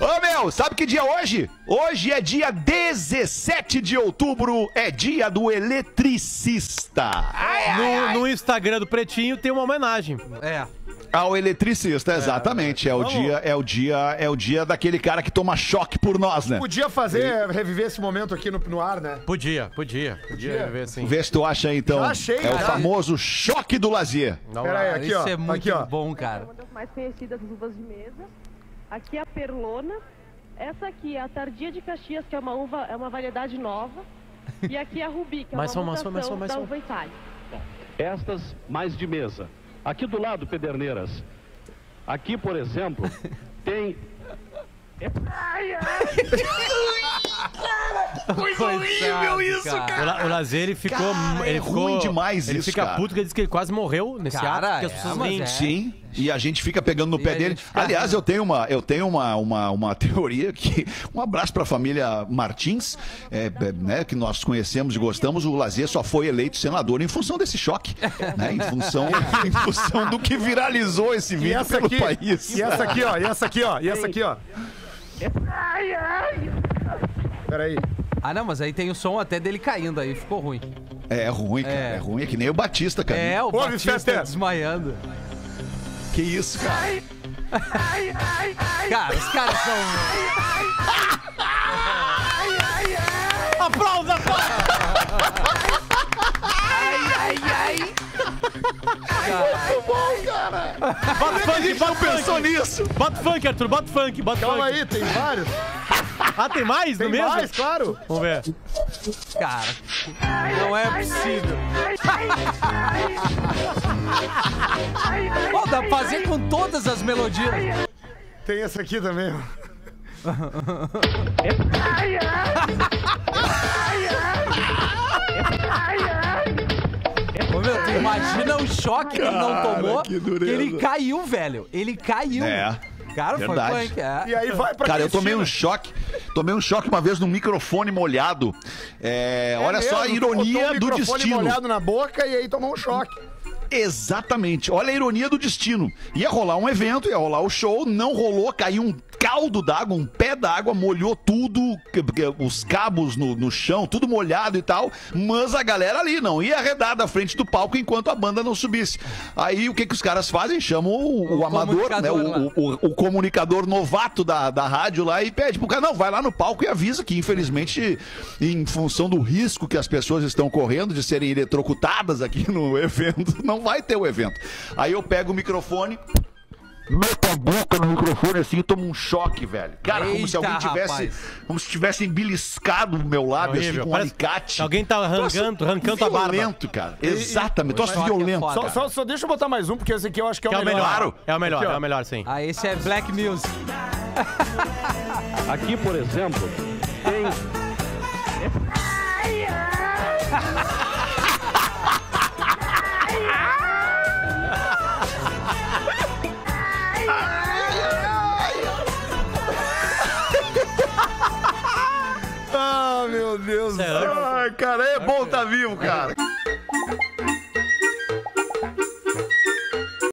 Ô meu, sabe que dia é hoje? Hoje é dia 17 de outubro, é dia do eletricista. No, no Instagram do Pretinho tem uma homenagem. É. Ao eletricista, exatamente. É o Vamos. dia, é o dia, é o dia daquele cara que toma choque por nós, né? Podia fazer, reviver esse momento aqui no, no ar, né? Podia, podia. Podia ver assim. Vê se tu acha aí, então. Já achei, é o famoso choque do lazer. Não, Pera aí, aqui, Isso ó. é muito aqui, ó. bom, cara. uma das mais conhecidas uvas de mesa. Aqui é a perlona. Essa aqui é a tardia de Caxias, que é uma uva, é uma variedade nova. E aqui é a rubi, que é Mais uma som, mais som, mutação mais som, mais da uva itália. Estas mais de mesa. Aqui do lado, Pederneiras. Aqui, por exemplo, tem Coisa horrível isso, O, La- o Lazer, ele ficou. Cara, ele é ficou, ruim demais ele isso, fica cara. puto porque ele disse que ele quase morreu nesse Cara, ato. Porque as é, pessoas é. Sim, e a gente fica pegando no E pé dele. fica- Aliás, eu tenho uma, eu tenho uma, uma, uma teoria que um abraço para a família Martins, é, é, né, que nós conhecemos e gostamos. O Lazier só foi eleito senador em função desse choque, né, em função, em função do que viralizou esse vídeo pelo aqui, país. e essa aqui, ó, e essa aqui, ó, e essa aqui, ó. Peraí. Ah, não, mas aí tem o som até dele caindo aí, ficou ruim. É ruim, cara, é. É. ruim, é que nem o Batista, cara. É, o Ouve, Batista desmaiando. Que isso, cara. Cara, os caras são... Aplauda, aplauda! Bota funk, bota Pensou funk. nisso? Bota funk, Arthur, bota funk, bota Calma funk. aí, tem vários. Ah, tem mais Tem no mesmo? mais, claro. Vamos ver. Cara, não é possível. Pô, dá pra fazer com todas as melodias. Tem essa aqui também, ó. Ô, meu, tu imagina o choque que ele não Cara, tomou. que dureza. ele caiu, velho. Ele caiu. É, Cara, verdade. foi punk. É. E aí vai pra Cara, eu tomei um choque. Tomei um choque uma vez num microfone molhado. É, É olha só a mesmo, tu botou ironia do microfone destino. molhado na boca e aí tomou um choque. Exatamente. Olha a ironia do destino. Ia rolar um evento, ia rolar o show, não rolou, caiu um caldo d'água, um pé d'água, molhou tudo, os cabos no, no chão, tudo molhado e tal, mas a galera ali não ia arredar da frente do palco enquanto a banda não subisse. Aí o que que os caras fazem? Chamam o, o O amador, né, o- o comunicador novato da, da rádio lá e pede pro cara, não, vai lá no palco e avisa que infelizmente, em função do risco que as pessoas estão correndo de serem eletrocutadas aqui no evento, não vai ter o evento. Aí eu pego o microfone, meto a boca no microfone assim e tomo um choque, velho. Cara, como se Eita, alguém tivesse, rapaz. como se tivesse beliscado o meu lábio assim Horrível. com um Parece alicate. alguém tá arrancando, arrancando a barba. Violento, cara. Exatamente. Troço choque é violento. foda. Só, cara. só, só deixa eu botar mais um, porque esse aqui eu acho que é Que o é o melhor. Claro. É o melhor, Aqui, é o melhor, sim. Ah, esse é Black Music. Aqui, por exemplo, tem meu Deus. Será? Ai, cara, é bom tá vivo, cara.